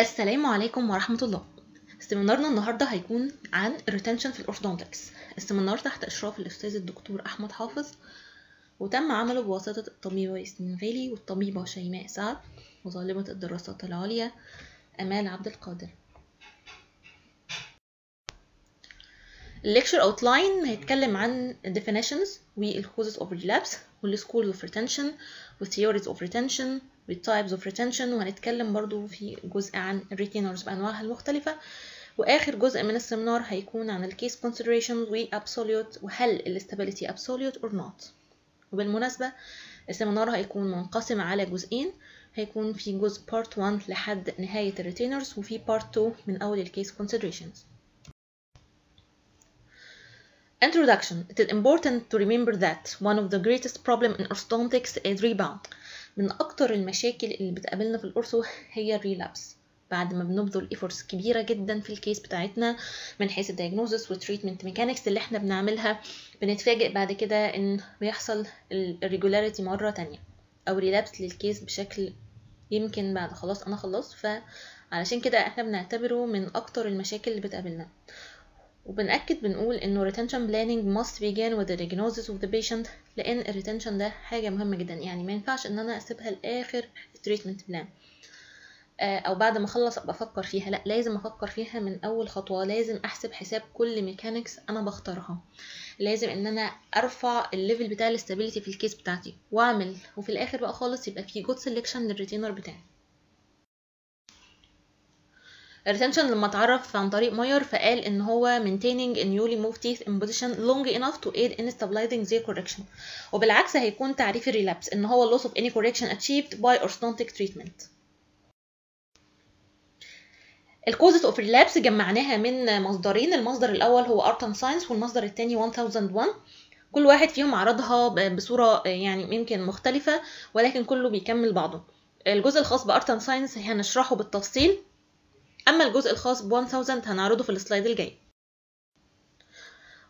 السلام عليكم ورحمة الله. seminar نا النهاردة هيكون عن ال retention في ال orthodontics ال seminar تحت إشراف الأستاذ الدكتور أحمد حافظ وتم عمله بواسطة الطبيبة ياسمين غالي والطبيبة شيماء سعد وطالبة الدراسات العليا أمال عبد القادر. ال lecture outline هيتكلم عن definitions وال causes of relapse وال schools of retention وال theories of retention وال types of retention وهنتكلم برضو في جزء عن ال retainers بأنواعها المختلفة. وآخر جزء من ال seminar هيكون عن ال case considerations و absolute وهل ال stability absolute or not. وبالمناسبة ال seminar هيكون منقسم على جزئين هيكون في جزء part 1 لحد نهاية ال retainers وفي part 2 من أول ال case considerations. Introduction. It is important to remember that one of the greatest problem in orthodontics is rebound. من أكتر المشاكل اللي بتقابلنا في ال ortho هي ال relapse بعد ما بنبذل efforts كبيرة جدا في ال case بتاعتنا من حيث ال diagnosis وال treatment mechanics اللي إحنا بنعملها بنتفاجئ بعد كده إن بيحصل irregularity مرة تانية أو relapse لل case بشكل يمكن بعد خلاص أنا خلصت. فعلشان كده إحنا بنعتبره من أكتر المشاكل اللي بتقابلنا. وبنأكد بنقول إنه retention planning must begin with the diagnosis of the patient لأن ال retention ده حاجة مهمة جدا. يعني ما ينفعش إن أنا أسيبها لآخر treatment plan. أو بعد ما أخلص أبقى أفكر فيها. لأ لازم أفكر فيها من أول خطوة. لازم أحسب حساب كل mechanics أنا بختارها. لازم إن أنا أرفع ال level بتاع ال stability في ال case بتاعتي. وأعمل. وفي الآخر بقى خالص يبقى في good selection لل retainer بتاعي. ال retention لما اتعرف عن طريق ماير فقال إن هو maintaining a newly moved teeth in position long enough to aid in stabilizing their correction. وبالعكس هيكون تعريف ال relapse إن هو loss of any correction achieved by orthodontic treatment. ال causes of relapse جمعناها من مصدرين المصدر الأول هو art and science والمصدر الثاني 1001 كل واحد فيهم عرضها بصورة يعني يمكن مختلفة ولكن كله بيكمل بعضه. الجزء الخاص ب art and science هنشرحه بالتفصيل. أما الجزء الخاص ب 1000 هنعرضه في ال slide الجاي.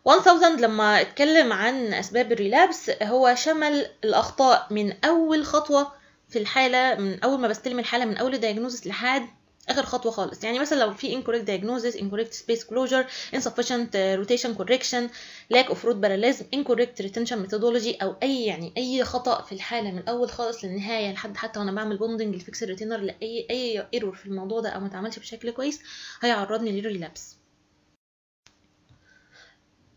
1000 لما اتكلم عن أسباب ال relapse هو شمل الأخطاء من أول خطوة في الحالة من أول ما بستلم الحالة من أول ال diagnosis لحد آخر خطوة خالص. يعني مثلا لو في incorrect diagnosis incorrect space closure insufficient rotation correction lack of root parallelism incorrect retention methodology أو أي يعني أي خطأ في الحالة من اول خالص للنهاية لحد حتى وأنا بعمل bonding ال fixed retainer لأي أي error في الموضوع ده أو ما اتعملش بشكل كويس هيعرضني لل relapse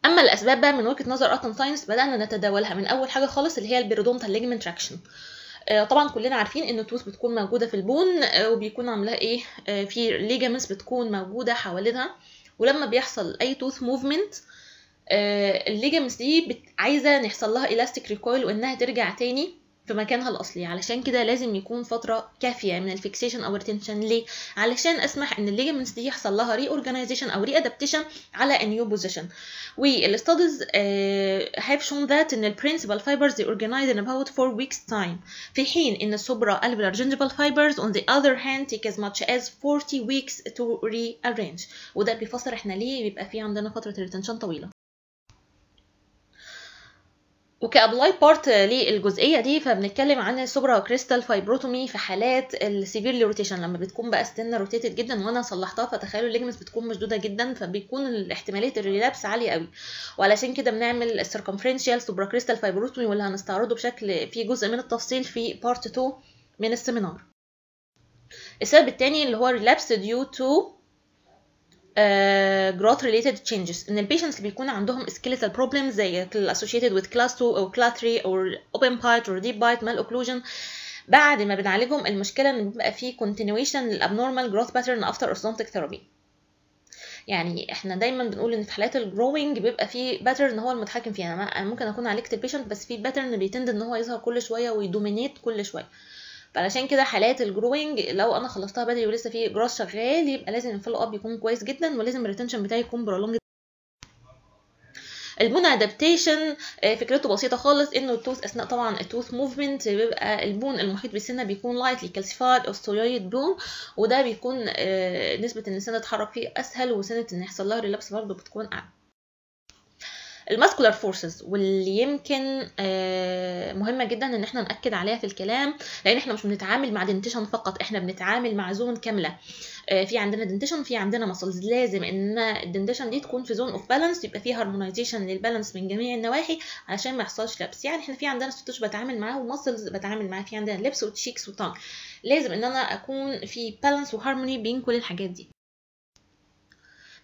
أما الأسباب بقى من وجهة نظر art and science بدأنا نتداولها من أول حاجة خالص اللي هي ال periodontal ligament traction طبعا كلنا عارفين ان ال tooth بتكون موجودة في ال bone وبيكون عاملاها إيه؟ في ligaments بتكون موجودة حوالينها. ولما بيحصل أي tooth movement ال ligaments دي عايزة نحصل لها elastic recoil وإنها ترجع تاني. في مكانها الأصلي. علشان كده لازم يكون فترة كافية من ال fixation أو ال retention ليه؟ علشان أسمح إن ال ligaments دي يحصل لها reorganization أو re-adaptation على position. وال studies uh, have shown that إن ال principal fibers they organize in about 4 weeks time. في حين إن ال supra alveolar gingival fibers on the other hand take as much as 40 weeks to rearrange. وده بيفسر إحنا ليه بيبقى في عندنا فترة ال retention طويلة. وك applied part للجزئية دي فبنتكلم عن ال supracrestal fiberotomy في حالات ال severely rotation لما بتكون بقى سنة rotated جدا وأنا صلحتها فتخيلوا ال ligaments بتكون مشدودة جدا فبيكون احتماليه ال relapse عالية قوي. وعلشان كده بنعمل ال circumferential supracrestal fiberotomy واللي هنستعرضه بشكل في جزء من التفصيل في part 2 من ال seminar. السبب الثاني اللي هو relapse due to growth related changes. إن ال patients اللي بيكون عندهم skeletal problems زي associated with class 2 أو class 3 أو open bite or deep bite malocclusion بعد ما بنعالجهم المشكلة إن بيبقى في continuation لل abnormal growth pattern after orthodontic therapy. يعني إحنا دايما بنقول إن في حالات ال growing بيبقى في pattern هو المتحكم فيها. أنا ممكن أكون عالجت ال patient بس في pattern بي tend إن هو يظهر كل شوية وي dominate كل شوية. فعلشان كده حالات ال growing لو أنا خلصتها بدري ولسه في جروس شغال يبقى لازم ال follow up يكون كويس جدا ولازم ال retention بتاعي يكون prolonged ال bone adaptation فكرته بسيطة خالص إنه ال tooth أثناء طبعا ال tooth movement بيبقى ال bone المحيط بالسنة بيكون lightly calcified أو osteoid bone وده بيكون نسبة إن السنة تتحرك فيه أسهل وسنة إن يحصل لها relapse برضه بتكون أعلى. ال muscular forces واللي يمكن آه، مهمة جدا إن إحنا نأكد عليها في الكلام لأن إحنا مش بنتعامل مع dentition فقط إحنا بنتعامل مع zone كاملة. آه، في عندنا dentition في عندنا muscles لازم إن ال dentition دي تكون في zone of balance يبقى فيها harmonization لل balance من جميع النواحي علشان ما يحصلش relapse يعني إحنا في عندنا ستوش بتعامل معاه و muscles بتعامل معاه في عندنا lips و cheeks و tongue لازم إن أنا أكون في balance و harmony بين كل الحاجات دي.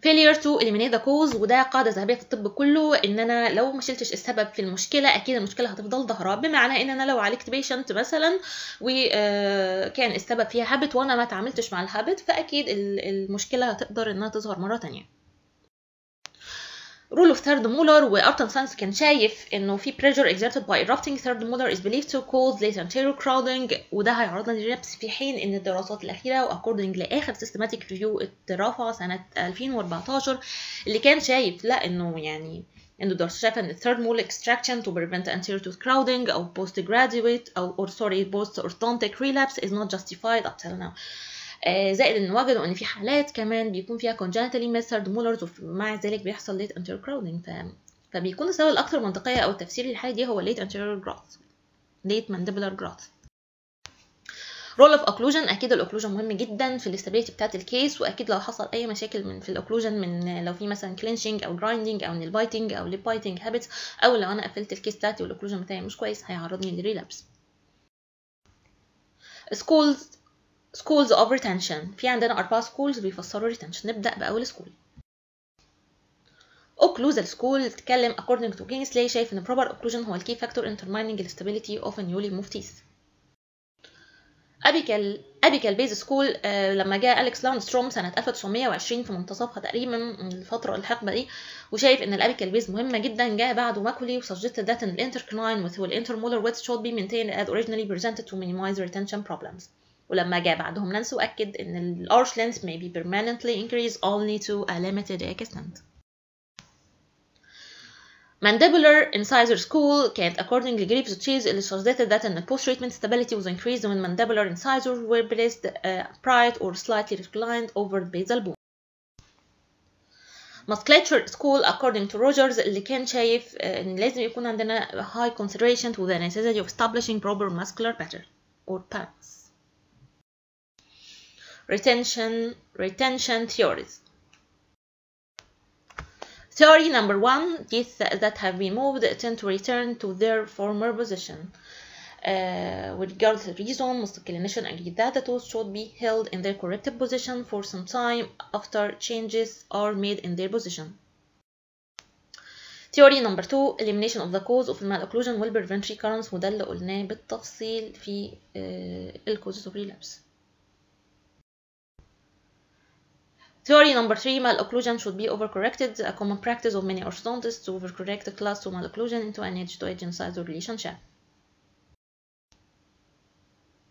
Failure to eliminate the cause وده قاعدة ذهبية في الطب كله إن أنا لو ما شلتش السبب في المشكلة أكيد المشكلة هتفضل ظاهرة بمعنى إن أنا لو عالجت patient مثلا وكان السبب فيها habit وأنا ما تعاملتش مع ال habit فأكيد المشكلة هتقدر إنها تظهر مرة تانية. Role of third molar وارتن ساينس كان شايف انه في pressure exerted by erupting third molar is believed to cause late anterior crowding وده هيعرضنا لل relapse في حين ان الدراسات الاخيره و according لاخر systematic review اترفع سنه 2014 اللي كان شايف لا انه يعني انه الدراسه شايفه ان third molar extraction to prevent anterior tooth crowding أو postgraduate أو or sorry post orthodontic relapse is not justified up till now زائد إن وجدوا إن في حالات كمان بيكون فيها congenitally missed molars ومع ذلك بيحصل late anterior crowding ف... فبيكون السبب الأكثر منطقية أو التفسير للحالة دي هو late anterior growth late mandibular growth. role of occlusion أكيد ال occlusion مهم جدا في ال stability بتاعة ال case وأكيد لو حصل أي مشاكل من في ال occlusion من لو في مثلا clenching أو grinding أو nail biting أو lip biting habits أو لو أنا قفلت ال case بتاعتي وال occlusion بتاعي مش كويس هيعرضني ل relapse schools schools of retention في عندنا أربعة schools بيفسروا retention نبدأ بأول school occlusal school تتكلم according to Kingsley شايف إن proper occlusion هو ال key factor in determining the stability of a newly moved teeth apical apical base school آه لما جاء أكسل لاندستروم سنة 1920 في منتصفها تقريبا من الفترة الحقبة دي وشايف إن الأبيكال بيز مهمة جدا جاء بعده ماكولي وسجلت that إن الانتركناين with الانترمولر width should be maintained as originally presented to minimize retention problems ولما جاء بعدهم نانسي وأكد إن ال arch length may be permanently increased only to a limited extent. Mandibular incisor school كانت according to Greaves Cheese اللي suggested that the post-treatment stability was increased when mandibular incisors were placed uh, upright or slightly reclined over the basal bone. Musculature school according to Rogers اللي كان شايف إن لازم يكون عندنا high consideration to the necessity of establishing proper muscular pattern or patterns. retention retention theories theory number one teeth that have been moved tend to return to their former position uh, with regard to the reason most clinicians agree that the tooth should be held in their corrected position for some time after changes are made in their position theory number two elimination of the cause of malocclusion will prevent recurrence وده اللي قلناه بالتفصيل في uh, ال causes of relapse Theory number three, malocclusion should be overcorrected. A common practice of many orthodontists to overcorrect class 2 malocclusion into an edge-to-edge incisor relationship.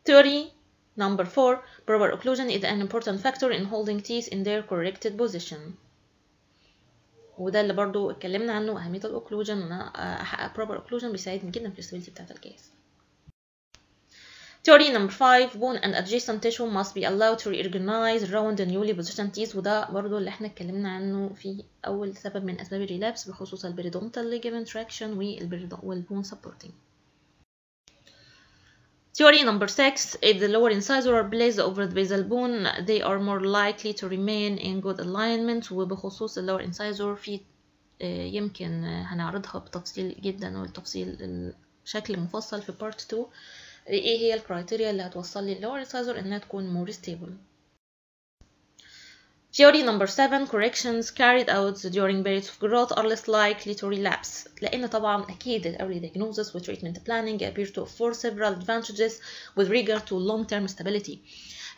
Theory number four, proper occlusion is an important factor in holding teeth in their corrected position. وده اللي برضو اتكلمنا عنه أهمية الأوكلوجن وإن أنا أحقق proper occlusion بيساعدني جدا في الاستابيليتي بتاعة الكيس. Theory number five bone and adjacent tissue must be allowed to reorganize around the newly positioned teeth وده برضو اللي إحنا اتكلمنا عنه في أول سبب من أسباب الريلابس بخصوص البريدونتال ligament traction والبون supporting. Theory number six if the lower incisor are placed over the basal bone they are more likely to remain in good alignment وبخصوص lower incisor في يمكن هنعرضها بتفصيل جدا والتفصيل بشكل مفصل في part 2 إيه هي الكرايتيريا اللي هتوصل لي اللور incisor انها تكون more stable Theory number seven corrections carried out during periods of growth are less likely to relapse لأن طبعا أكيد ال early diagnosis و treatment planning appear to offer several advantages with regard to long-term stability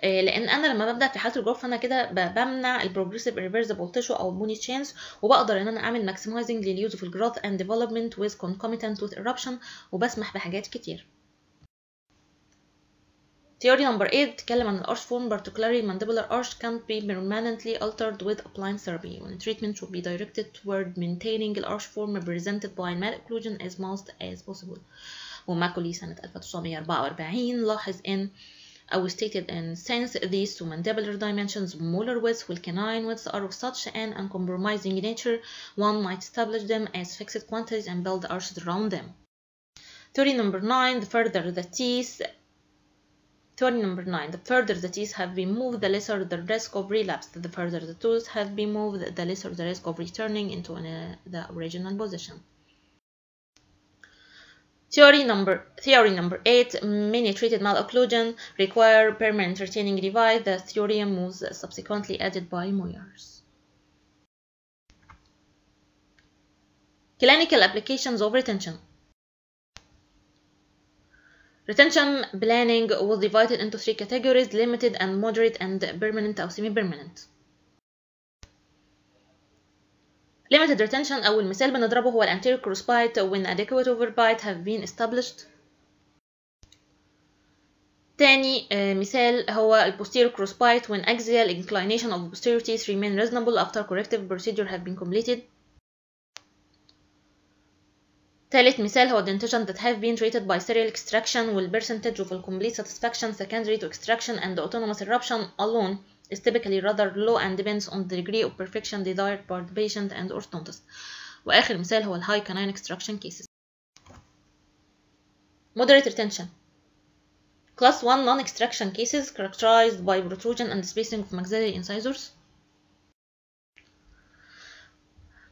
لأن أنا لما ببدا في حاله الجروث فانا كده بمنع البروجريسيف ريفرسبل تيشو أو البوني تشينز وبقدر ان أنا اعمل ماكسمايزنج لليوز اوف الجروث اند ديفلوبمنت with concomitant tooth eruption وبسمح بحاجات كتير Theory number 8 بتتكلم عن الارش form particularly mandibular arch can't be permanently altered with appliance therapy when treatment should be directed toward maintaining the arch form presented by malocclusion as most as possible وماكولي سنة 1944 لاحظ إن أو stated in since these two mandibular dimensions molar width والcanine width are of such an uncompromising nature one might establish them as fixed quantities and build arches around them Theory number 9 the further the teeth Theory number 9 the further the teeth have been moved the lesser the risk of relapse the further the tooth have been moved the lesser the risk of returning into uh, the original position Theory number theory number eight: Many treated malocclusion require permanent retaining device. The theorem was subsequently added by Moyers. Clinical applications of retention. Retention planning was divided into three categories: limited and moderate and permanent أو semi-permanent. Limited retention أول مثال بنضربه هو anterior cross bite when adequate overbite have been established. تاني مثال هو posterior cross bite when axial inclination of posterior teeth remain reasonable after corrective procedure have been completed. تالت مثال هو dentition that have been treated by serial extraction with percentage of complete satisfaction secondary to extraction and autonomous eruption alone is typically rather low and depends on the degree of perfection desired by the patient and orthodontist. وآخر مثال هو high canine extraction cases. Moderate retention. Class 1 non-extraction cases characterized by protrusion and spacing of maxillary incisors.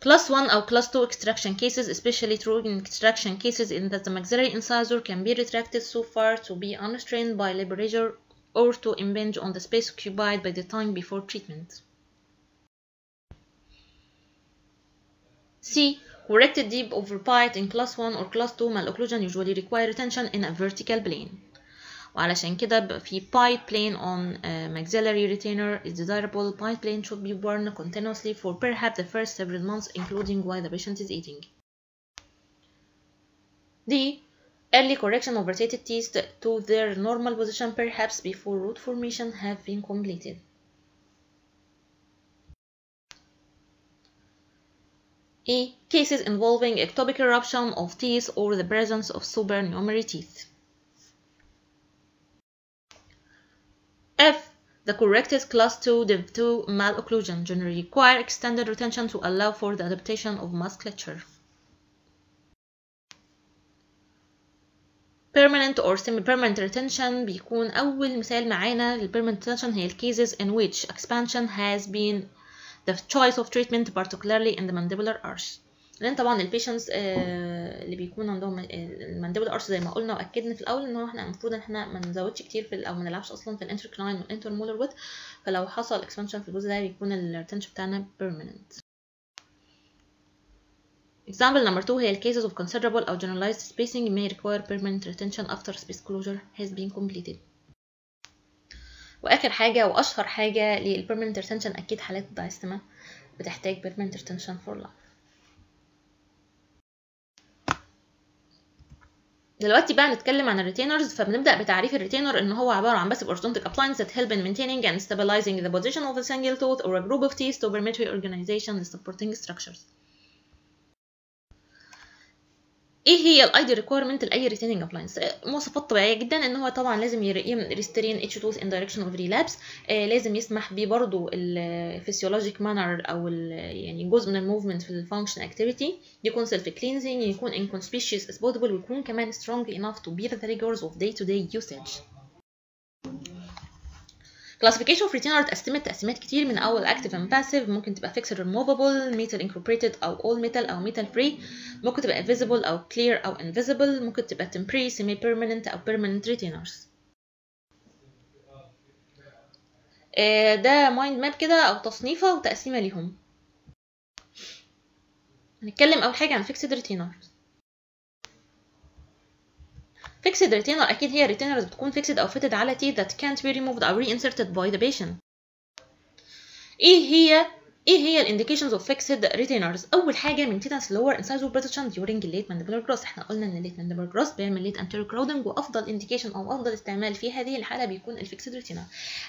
Class 1 أو Class 2 extraction cases, especially true in extraction cases in that the maxillary incisor can be retracted so far to be unrestrained by lip or to impinge on the space occupied by the tongue before treatment. C. Corrected deep overbite in class 1 or class 2 malocclusion usually require retention in a vertical plane. وعلشان كده في bite plane on uh, maxillary retainer is desirable. Bite plane should be worn continuously for perhaps the first several months including while the patient is eating. D. Early correction of rotated teeth to their normal position perhaps before root formation have been completed. E. Cases involving ectopic eruption of teeth or the presence of supernumerary teeth. F. The corrected class 2 div 2 malocclusion generally require extended retention to allow for the adaptation of musculature. permanent or semi-permanent retention بيكون أول مثال معانا للpermanent retention هي الcases in which expansion has been the choice of treatment particularly in the mandibular arch لأن طبعا ال patients اللي بيكون عندهم ال mandibular arch زي ما قلنا وأكدنا في الأول إن هو إحنا المفروض إن إحنا ما نزودش كتير في أو ما نلعبش أصلا في ال intercanine وال intermolar width فلو حصل expansion في الجزء ده بيكون ال retention بتاعنا permanent Example number two هي cases of considerable أو generalized spacing may require permanent retention after space closure has been completed. وآخر حاجة وأشهر حاجة للpermanent retention أكيد حالات الدايستما بتحتاج permanent retention for life. دلوقتي بقى نتكلم عن الريتينرز فبنبدأ بتعريف الريتينر إن هو عبارة عن passive orthodontic appliance that help in maintaining and stabilizing the position of a single tooth or a group of teeth to permit reorganization the supporting structures. إيه هي ال ideal requirement لأي retaining appliance مواصفات طبيعية جدا إن هو طبعا لازم restrain each tooth in direction of relapse لازم يسمح بيه برضو ال physiologic manner أو يعني جزء من ال movement في ال function activity يكون self cleansing يكون inconspicuous as possible ويكون كمان strong enough to bear the rigors of day to day usage. Classification of retainer اتقسمت تقسيمات كتير من اول active and passive ممكن تبقى fixed removable metal incorporated أو all metal أو metal free ممكن تبقى visible أو clear أو invisible ممكن تبقى temporary semi permanent أو permanent retainers ده مايند ماب كده أو تصنيفه وتقسيمه ليهم هنتكلم اول حاجة عن fixed retainers fixed retainer أكيد هي retainers بتكون fixed أو fitted على teeth that can't be removed أو reinserted by the patient. إيه هي إيه هي ال indications of fixed retainers؟ أول حاجة maintenance lower incisor position during late mandibular growth، إحنا قلنا إن late mandibular growth بيعمل late anterior crowding وأفضل indication أو أفضل استعمال في هذه الحالة بيكون ال fixed retainer.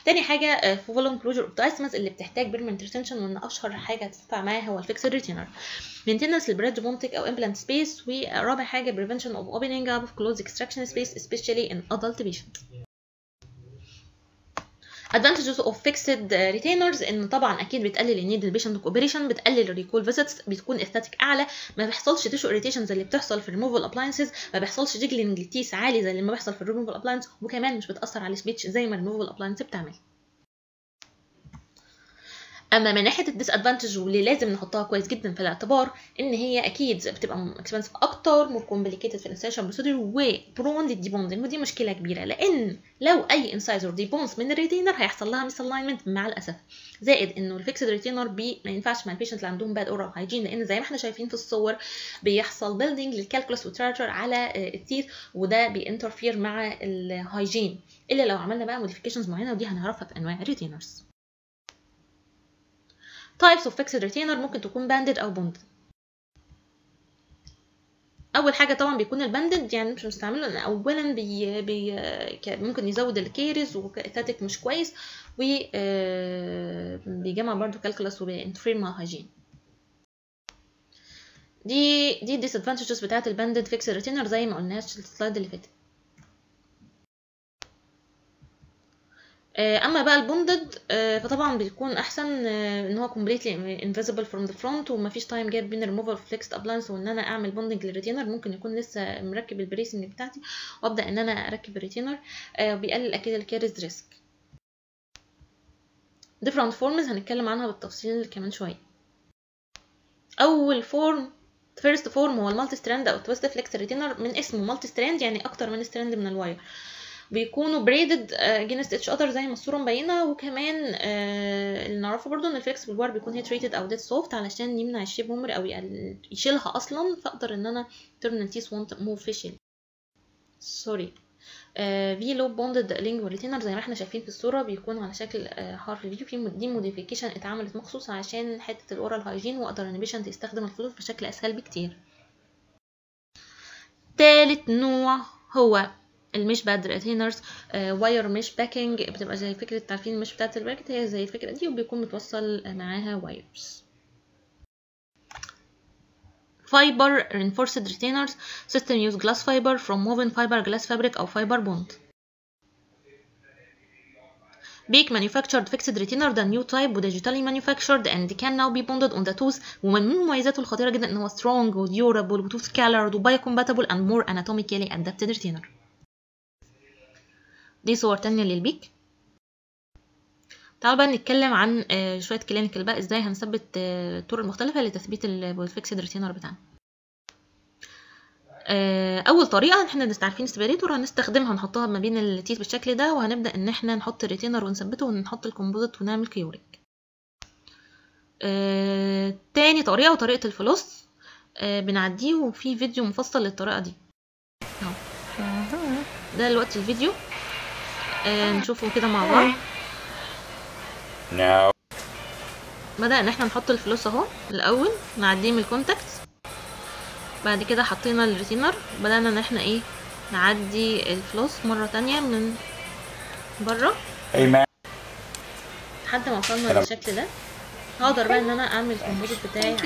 تاني حاجة volume closure of diastema's اللي بتحتاج permanent retention وإن أشهر حاجة هتدفع معاها هو ال fixed retainer. maintenance البريدج بونتك أو implant space ورابع حاجة prevention of opening up of closed extraction space especially in adult patients advantages of fixed retainers إن طبعا أكيد بتقلل ال need ال patient cooperation بتقلل ال recall visits بتكون aesthetic أعلى. ما بيحصلش tissue irritation زي اللي بتحصل في الريموفال ابلاينسز ما بيحصلش jiggling لل teeth عالي زي اللي ما بيحصل في الريموفال ابلاينس وكمان مش بتأثر على ال speech زي ما الريموفال ابلاينس بتعمل. أما من ناحية ال disadvantage واللي لازم نحطها كويس جدا في الاعتبار إن هي أكيد بتبقى expensive أكتر more complicated في ال insertion procedure و prone لل debonding ودي مشكلة كبيرة لأن لو أي incisor debonds من ال retainer هيحصل لها misalignment مع الأسف. زائد إنه ال fixed retainer بي ما ينفعش مع ال patient اللي عندهم bad oral hygiene لأن زي ما إحنا شايفين في الصور بيحصل building لل calculus و tartar على ال teeth وده بي interfere مع ال hygiene إلا لو عملنا بقى modifications معينة ودي هنعرفها في أنواع ال retainers types of fixed retainer ممكن تكون banded أو bonded. أول حاجة طبعا بيكون ال banded يعني مش مستعملة لأن أولا بي بي ممكن يزود ال caries و aesthetic مش كويس و بيجمع برضو calculus مع ال hygiene دي دي disadvantages بتاعت ال bonded fixed retainer زي ما قلناش ال slide اللي فاتت. أما بقى ال bonded فطبعا بيكون أحسن إن هو completely invisible from the front ومفيش تايم جاب بين الريموفال فليكست ابلاينس وإن أنا أعمل bonding لل retainer ممكن يكون لسه مركب ال braces بتاعتي وأبدأ إن أنا أركب ال retainer بيقلل أكيد ال caries risk different forms هنتكلم عنها بالتفصيل كمان شوية. أول form first form هو ال multi strand أو twist flex retainer من اسمه. multi strand يعني أكتر من strand من ال wire بيكونوا braided against each other زي ما الصورة مبينة. وكمان آه اللي نعرفه برضو إن ال flexible wire بيكون heat treated أو dead soft علشان يمنع ال shape memory أو يشيلها أصلا. فأقدر إن أنا تيرمينال تيس مو فيشل سوري في لو بوندد لينجوال ريتينر زي ما إحنا شايفين في الصورة بيكون على شكل آه حرف في في دي موديفيكيشن اتعملت مخصوص عشان حتة الاورال هايجين وأقدر إن البيشنت يستخدم الفلوس بشكل أسهل بكتير. تالت نوع هو المش باد ريتينرز واير مش باكينج بتبقى زي فكره عارفين المش بتاعت الباكت هي زي الفكرة دي وبيكون متوصل معاها وايرز fiber reinforced retainers system use glass fiber from woven fiber glass fabric أو fiber bond Beak manufactured fixed retainer the new type و digitally manufactured and can now be bonded on the tooth ومن مميزاته الخطيرة جدا ان هو strong و durable و tooth colored و biocompatible and more anatomically adapted retainer دي صور تانية للبيك. تعالوا بقى نتكلم عن شوية clinical بقى إزاي هنثبت الطرق المختلفة لتثبيت ال fixed retainer بتاعنا. أول طريقة إحنا عارفين ال separator هنستخدمها نحطها ما بين ال teeth بالشكل ده وهنبدأ إن إحنا نحط ال retainer ونثبته ونحط ال composite ونعمل curing تاني طريقة وطريقة ال floss بنعديه وفي فيديو مفصل للطريقة دي. اهو ده دلوقتي الفيديو. نشوفه كده مع بعض. Now. بدأ ان إحنا نحط ال floss أهو الأول نعديه من ال contact. بعد كده حطينا ال retainer بدأنا إن إحنا إيه نعدي ال floss مرة تانية من بره. لحد ما وصلنا. للشكل ده. هقدر بقى إن أنا أعمل ال composite بتاعي.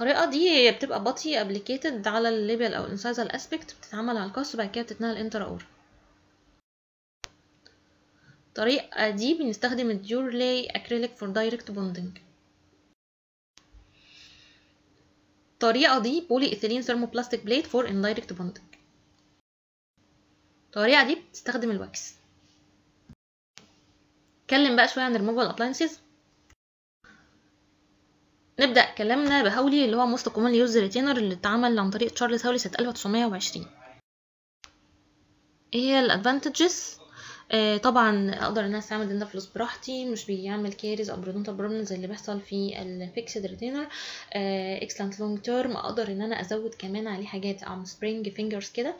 عادي الطريقة دي هي بتبقى بطي ابليكيتد على الليبيال أو الانسايزال اسبكت بتتعمل على الكاست وبعد كده بتتنقل انترا اور الطريقة دي بنستخدم الديورلي اكريليك فور دايركت بوندنج الطريقة دي بولي ايثيلين ثيرموبلاستيك بليت فور اندايركت بوندنج الطريقة دي بتستخدم الواكس. اتكلم بقى شوية عن الريموفال ابلاينسز نبدأ كلامنا ب Hawley اللي هو most commonly used retainer اللي اتعمل عن طريق Charles Hawley سنة 1920 إيه هي ال advantages آه طبعا أقدر إن أنا أستعمل the floss براحتي مش بيعمل caries أو periodontal problem زي اللي بيحصل في ال fixed retainer excellent long term أقدر إن أنا أزود كمان عليه حاجات um spring fingers كده.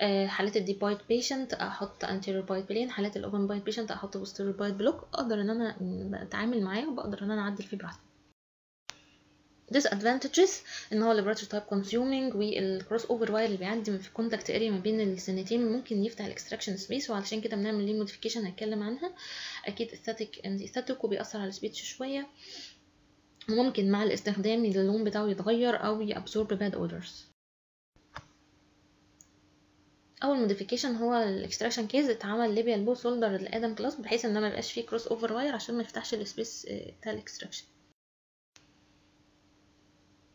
آه حالات ال deep bite patient أحط anterior bite plane حالات ال open bite patient أحط posterior bite block أقدر إن أنا أتعامل معاه وبقدر إن أنا أعدل فيه براحتي. Disadvantages إن هو laboratory time consuming وال cross over wire اللي بيعدي في contact area ما بين السنتين ممكن يفتح ال extraction space وعلشان كده بنعمل ليه modification هنتكلم عنها. أكيد aesthetic and aesthetic وبيأثر على ال speech شوية. وممكن مع الاستخدام اللون بتاعه يتغير أو ي absorb bad odors أول modification هو ال extraction case اتعمل labial bow soldered ل Adams clasp بحيث إن ما يبقاش فيه cross over wire عشان ما يفتحش ال space بتاع ال extraction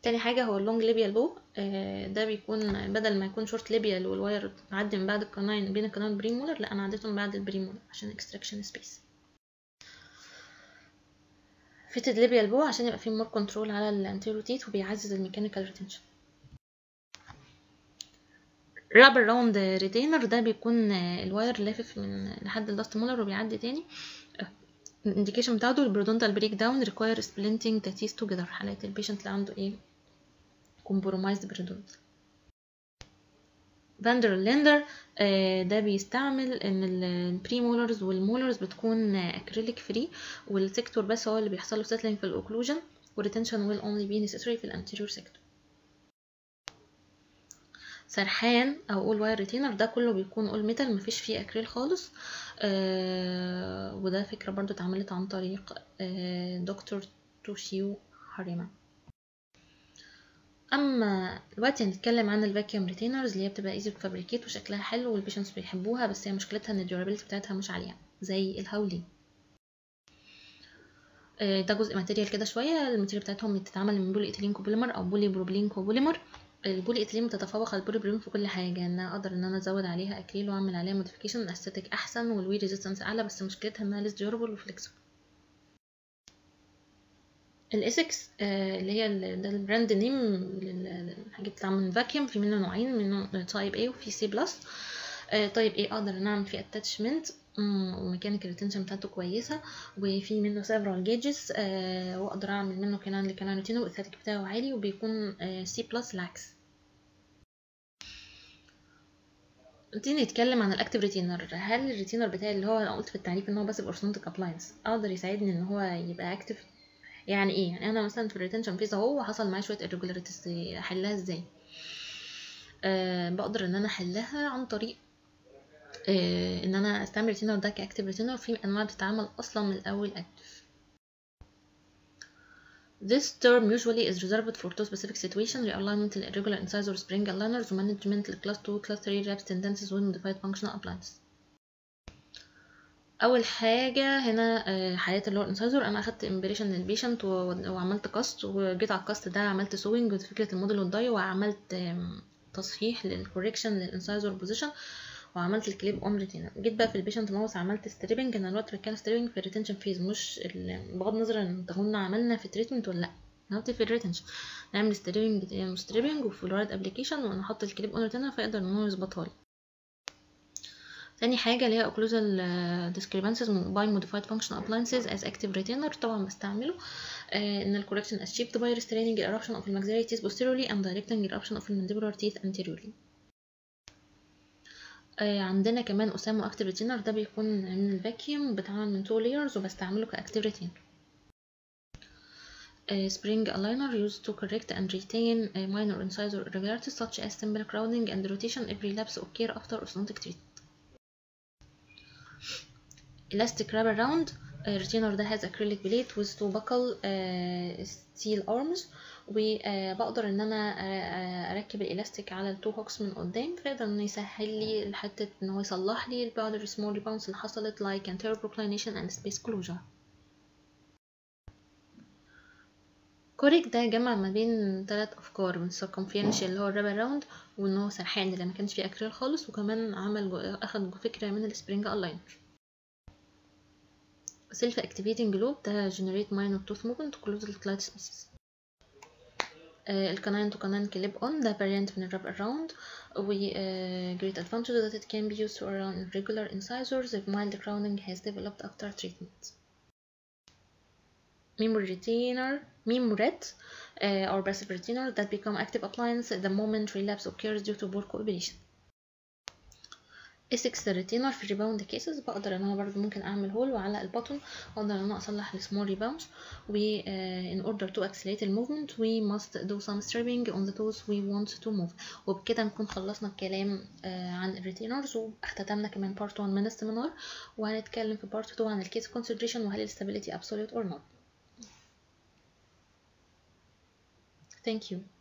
تاني حاجة هو ال long labial bow آه ده بيكون بدل ما يكون short labial وال wire معدي من بعد ال canine بين ال canine وال premolar لأ أنا عديته من بعد ال premolar عشان extraction space fitted labial bow عشان يبقى فيه more control على ال anterior teeth وبيعزز ال mechanical retention wrap around retainer ده بيكون ال wire لافف من لحد ال last molar وبيعدي تاني. الانديكيشن بتاعته البرودونتال بريك داون ريكواير سبلنتنج تاتيز توجذر حالات البيشنت اللي عنده إيه كومبرومايزد برودونت فاندر ليندر ده بيستعمل ان البري مولرز والمولرز بتكون اكريليك فري والسيكتور بس هو اللي بيحصل له سيتلينج في الاوكلوجن والريتنشن ويل اونلي بي نيسيسري في الانتيريور سيكتور سرحان أو اول واير ريتينر ده كله بيكون اول ميتال مفيش فيه اكريل خالص آه وده فكره برضو اتعملت عن طريق آه دكتور توشيو هاريما أما دلوقتي هنتكلم عن ال vacuum retainers اللي هي بتبقى easy fabricate وشكلها حلو وال patients بيحبوها بس هي مشكلتها إن ال durability بتاعتها مش عالية زي ال Hawley. آه ده جزء material كده شوية ال material بتاعتهم بتتعمل من polyethylene copolymer أو polypropylene copolymer. ال polyethylene بتتفوق على ال polypropylene في كل حاجة إن أقدر إن أنا أزود عليها اكريل وأعمل عليها modification aesthetic أحسن وال wear resistance أعلى بس مشكلتها إنها less durable و flexible الاسكس آه اللي هي ده البراند نيم الحاجات بتتعمل من فاكيوم في منه نوعين منه تايب A وفي سي بلس تايب A أقدر اعمل فيه اتاتشمنت وميكانيكال ريتنشن بتاعته كويسه وفي منه سيفرال جيجز آه واقدر اعمل منه كمان لكنان روتين والاستاتيك بتاعه عالي وبيكون سي بلس العكس نبتدي نتكلم عن الاكتيف ريتينر هل الريتينر بتاعي اللي هو قلت في التعريف ان هو بس اورثونتيك ابلاينس أقدر يساعدني ان هو يبقى اكتيف يعني إيه يعني أنا مثلا في ال retention phase اهو حصل معايا شوية irregularities احلها إزاي أه بقدر ان أنا احلها عن طريق أه ان أنا استعمل retainer ده ك active retainer في انواع بتتعمل أصلا من الأول active This term usually is reserved for two specific situations realignment irregular incisor spring aligners و management class 2 class 3 relapse tendencies with modified functional appliances أول حاجة هنا حالات اللي هو ال incisor أنا أخدت impression لل patient وعملت cast وجيت على ال cast ده عملت sawing فكرة ال model وال die وعملت تصحيح لل correction لل incisor position وعملت ال clip-on retainer جيت بقى في ال patient mouth عملت stripping أنا دلوقتي بتكلم stripping في ال retention phase مش بغض النظر إن كنا عملنا في ال treatment ولا لأ. عملت في ال retention نعمل stripping stripping و fluoride application وأنا أحط ال clip-on retainer فيقدر إن هو يظبطها لي. تاني حاجة اللي هي occlusal discrepancies by modified functional appliances as active retainer طبعا بستعمله آه ان ال correction is achieved by restraining the eruption of the maxillary teeth posteriorly and directing the eruption of the mandibular teeth anteriorly آه عندنا كمان أسامة active retainer ده بيكون من الفاكيوم بيتعمل من two layers وبستعمله كactive retainer Uh, spring aligner used to correct and retain uh, minor incisor irregularities such as simple crowding and rotation every lapse of care after orthodontic treatment. Elastic wrap around الريتينر ده has acrylic plate with two buckle uh, steel arms. وبقدر إن أنا أركب الإلاستيك على التو هوكس من قدام. فيقدر إنه يسهل لي حتة إن هو يصلح لي الباودر سمول rebounds اللي حصلت like anterior proclination and space closure. كوريك ده جمع ما بين ثلاث أفكار من circumferential اللي هو الرابر راوند وإن هو سرحان اللي ما كانش فيه أكريل خالص وكمان عمل أخد فكرة من السبرينج الاينر self activating loop ده generate minor tooth movement to close the client spaces. Uh, الكناين تو clip on. ده variant من wrap around. We uh, great advantage that it can be used to around regular incisors if mild crowning has developed after treatment. Memory retainer memoret uh, or passive retainer that become active appliance at the moment relapse occurs due to poor cooperation. A6 ريتينر في ريباوند كيسز بقدر إن أنا برضو ممكن أعمل هول وأعلق البطن. واقدر إن أنا أصلح السمول ريباوند و ان اوردر تو اكسليت الموفمنت وي ماست دو سام ستريبنج اون ذا توز وي وونت تو موف وبكده نكون خلصنا الكلام uh, عن الريتينرز واختتمنا كمان بارت 1 من السيمينار. وهنتكلم في بارت 2 عن الكيس كونسنتريشن وهل الاستابيليتي ابسولوت اور نوت Thank you.